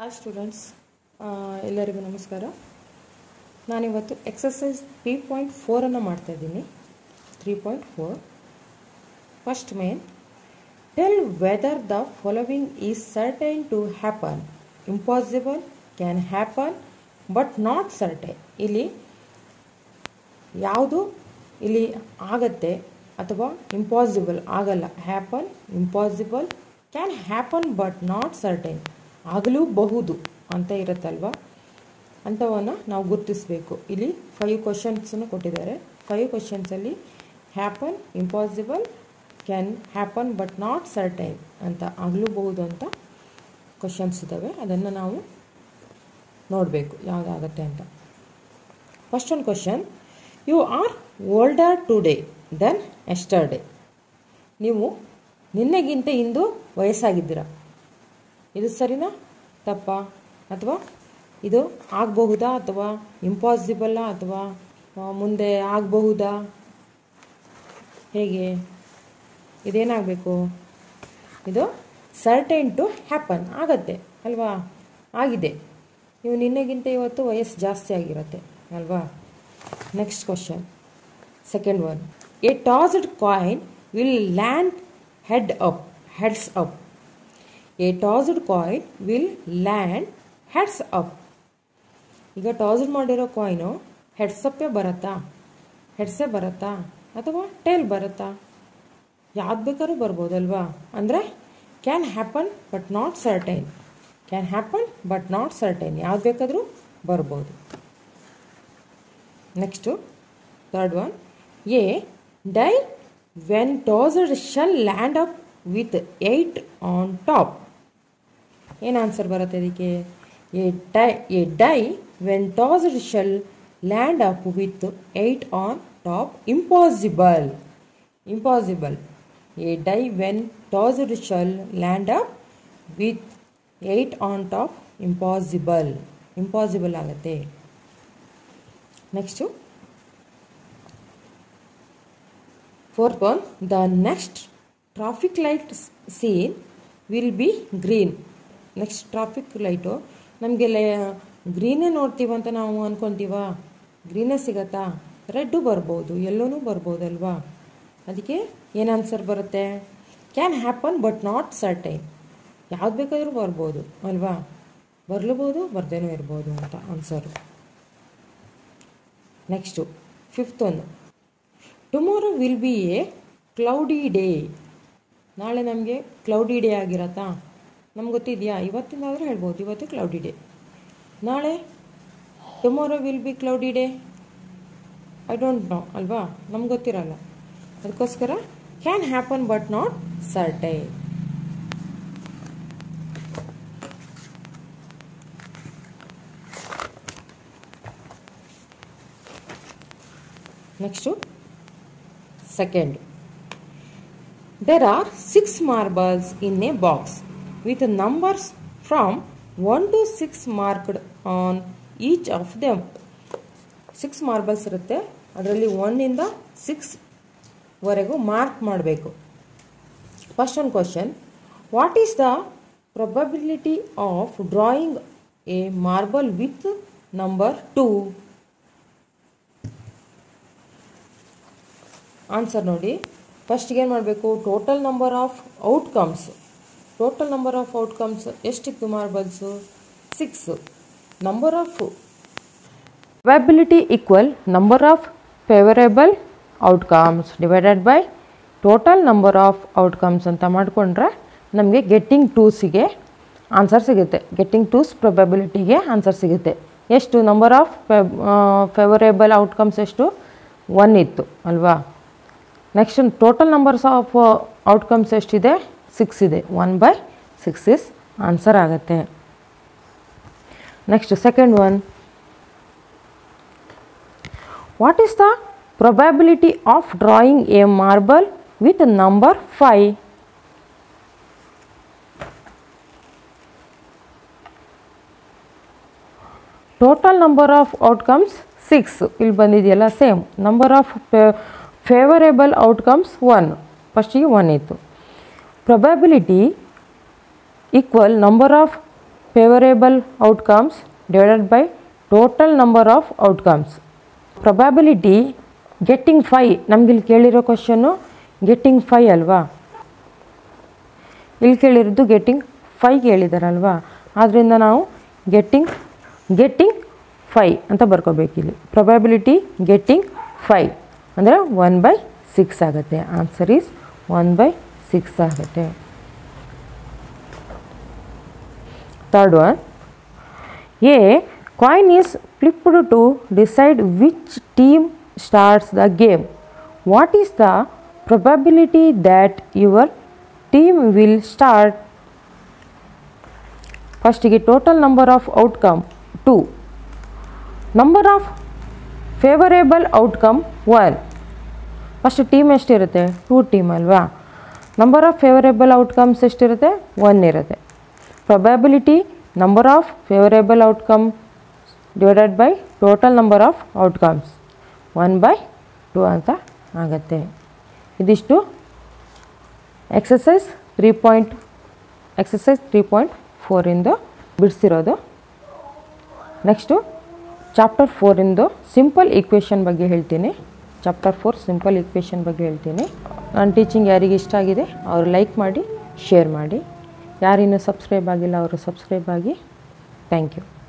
Hi students ಎಲ್ಲರಿಗೂ ನಮಸ್ಕಾರ ನಾನಿವತ್ತು ಎಕ್ಸಸೈಸ್ ತ್ರೀ ಪಾಯಿಂಟ್ ಫೋರನ್ನು ಇದ್ದೀನಿ three point four first main tell whether the following is certain to happen impossible can happen but not certain ಇಲ್ಲಿ ಯಾವುದು ಇಲ್ಲಿ ಆಗತ್ತೆ ಅಥವಾ ಇಂಪಾಸಿಬಲ್ ಆಗಲ್ಲ happen impossible can happen but not certain ಆಗಲೂಬಹುದು ಅಂತ ಇರುತ್ತಲ್ವ ಅಂಥವನ್ನು ನಾವು ಗುರುತಿಸಬೇಕು ಇಲ್ಲಿ ಫೈವ್ ಕ್ವಶನ್ಸನ್ನು ಕೊಟ್ಟಿದ್ದಾರೆ five ಕ್ವಶನ್ಸಲ್ಲಿ happen impossible can happen but not certain ಅಂತ ಆಗಲೂಬಹುದು ಅಂತ ಕ್ವಶನ್ಸ್ ಇದ್ದಾವೆ ಅದನ್ನು ನಾವು ನೋಡಬೇಕು ಯಾವುದಾಗತ್ತೆ ಅಂತ ಫಸ್ಟ್ ಒಂದು question you are older today than yesterday ನೀವು ನಿನ್ನೆಗಿಂತ ಇಂದು ವಯಸ್ಸಾಗಿದ್ದೀರಾ ಇದು ಸರಿನಾ ತಪ್ಪಾ ಅಥವಾ ಇದು ಆಗಬಹುದಾ ಅಥವಾ ಇಂಪಾಸಿಬಲ್ಲಾ ಅಥವಾ ಮುಂದೆ ಆಗಬಹುದಾ ಹೇಗೆ ಇದೇನಾಗಬೇಕು ಇದು ಸರ್ಟೈನ್ ಟು ಹ್ಯಾಪನ್ ಆಗತ್ತೆ ಅಲ್ವಾ ಆಗಿದೆ ನೀವು ನಿನ್ನೆಗಿಂತ ಇವತ್ತು ವಯಸ್ಸು ಜಾಸ್ತಿ ಆಗಿರುತ್ತೆ ಅಲ್ವಾ next question second one a tossed coin will land head up heads up a tossed coin will land heads up ಈಗ ಟಾಸ್ಡ್ ಮಾಡಿರೋ ಕಾಯಿನು ಹೆಡ್ಸಪ್ಪೇ ಬರತ್ತಾ ಹೆಡ್ಸೆ ಬರತ್ತಾ ಅಥವಾ ಟೇಲ್ ಬರತ್ತಾ ಯಾವ್ದು ಬೇಕಾದ್ರೂ ಬರ್ಬೋದಲ್ವಾ ಅಂದರೆ can happen but not certain can happen but not certain ಯಾವ್ದು ಬೇಕಾದರೂ ಬರ್ಬೋದು next third one a die when tossed shall land up with eight on top an answer बरत वे tossed shall land up with eight on top impossible impossible a die when tossed shall land up with eight on top impossible impossible आगते next fourth one the next traffic light seen will be green next traffic light ನಮಗೆ ಲೈ ಗ್ರೀನೇ ನೋಡ್ತೀವಂತ ನಾವು ಅಂದ್ಕೊತೀವ ಗ್ರೀನೇ ಸಿಗತ್ತಾ red ಬರ್ಬೋದು ಎಲ್ಲೋನೂ ಬರ್ಬೋದಲ್ವಾ ಅದಕ್ಕೆ ಏನು answer ಬರುತ್ತೆ can happen but not certain ಯಾವ್ದು ಬೇಕಾದರೂ ಬರ್ಬೋದು ಅಲ್ವಾ ಬರ್ಲಬೋದು ಬರ್ದೇನು ಇರ್ಬೋದು ಅಂತ ಆನ್ಸರು ನೆಕ್ಸ್ಟು ಫಿಫ್ತ್ ಒಂದು tomorrow will be a cloudy day ನಾಳೆ ನಮಗೆ ಕ್ಲೌಡಿ ಡೇ ಆಗಿರತ್ತಾ ನಮ್ಗೆ ಗೊತ್ತಿದೆಯಾ ಇವತ್ತಿನಾದರೂ ಹೇಳ್ಬೋದು ಇವತ್ತು ಕ್ಲೌಡಿ ಡೇ ನಾಳೆ tomorrow will be cloudy day I don't know ಅಲ್ವಾ ನಮ್ಗೆ ಗೊತ್ತಿರಲ್ಲ ಅದಕ್ಕೋಸ್ಕರ can happen but not certain next second there are six marbles in a box with numbers from 1 to 6 marked on each of them six marbles ಇರುತ್ತೆ ಅದರಲ್ಲಿ ಒನ್ನಿಂದ ಸಿಕ್ಸ್ವರೆಗೂ mark ಮಾಡಬೇಕು first ಒಂದು question what is the probability of drawing a marble with number two answer ನೋಡಿ ಫಸ್ಟಿಗೆ ಏನು ಮಾಡಬೇಕು total number of outcomes total number of outcomes ಎಷ್ಟಿತ್ತು marbles six number of probability equal number of favourable outcomes divided by total number of outcomes ಅಂತ ಮಾಡಿಕೊಂಡ್ರೆ ನಮಗೆ getting ಟೂಸಿಗೆ answer ಸಿಗುತ್ತೆ ಗೆಟ್ಟಿಂಗ್ ಟೂಸ್ ಪ್ರೊಬೆಬಿಲಿಟಿಗೆ ಆನ್ಸರ್ ಸಿಗುತ್ತೆ ಎಷ್ಟು ನಂಬರ್ ಆಫ್ ಫೇವರೇಬಲ್ ಔಟ್ಕಮ್ಸ್ ಎಷ್ಟು ಒನ್ ಇತ್ತು ಅಲ್ವಾ next total numbers of outcomes ಎಷ್ಟಿದೆ 6 ಇದೆ 1/6 ಇಸ್ ಆನ್ಸರ್ ಆಗುತ್ತೆ next second 1 what is the probability of drawing a marble with number 5 total number of outcomes 6 ಇಲ್ಲಿ ಬಂದಿದೆಯಲ್ಲ same number of favourable outcomes 1 first ಗೆ 1 ಇತ್ತು Probability equal number of favorable outcomes divided by total number of outcomes. Probability getting five ನಮಗಿಲ್ಲಿ ಕೇಳಿರೋ question getting five ಅಲ್ವಾ ಇಲ್ಲಿ ಕೇಳಿರೋದು getting five ಕೇಳಿದಾರಲ್ವಾ ಆದ್ದರಿಂದ ನಾವು ಗೆಟ್ಟಿಂಗ್ ಗೆಟ್ಟಿಂಗ್ ಫೈ ಅಂತ ಬರ್ಕೋಬೇಕಿಲ್ಲಿ ಪ್ರೊಬ್ಯಾಬಿಲಿಟಿ ಗೆಟ್ಟಿಂಗ್ ಫೈ ಅಂದರೆ ಒನ್ ಬೈ ಸಿಕ್ಸ್ ಆಗುತ್ತೆ ಆನ್ಸರ್ ಈಸ್ ಒನ್ ಬೈ 6 ಆಗತ್ತೆ. Third one, a coin is flipped to decide which team starts the game. What is the probability that your team will start? First, total number of outcome 2, number of favorable outcome 1. First team 2 team alwa. Number of favourable outcomes ಎಷ್ಟಿರುತ್ತೆ one ಇರುತ್ತೆ probability number of favourable outcome divided by total number of outcomes one by two ಅಂತ ಆಗುತ್ತೆ ಇದಿಷ್ಟು exercise three point exercise three point ಫೋರಿಂದು ಬಿಡಿಸಿರೋದು next chapter ಫೋರಿಂದು simple equation ಬಗ್ಗೆ ಹೇಳ್ತೀನಿ chapter four simple equation ಬಗ್ಗೆ ಹೇಳ್ತೀನಿ ನನ್ನ ಟೀಚಿಂಗ್ ಯಾರಿಗೆ ಇಷ್ಟ ಆಗಿದೆ ಅವರು ಲೈಕ್ ಮಾಡಿ ಶೇರ್ ಮಾಡಿ ಯಾರಿನ್ನೂ ಸಬ್ಸ್ಕ್ರೈಬ್ ಆಗಿಲ್ಲ ಅವರು ಸಬ್ಸ್ಕ್ರೈಬ್ ಆಗಿ ಥ್ಯಾಂಕ್ ಯು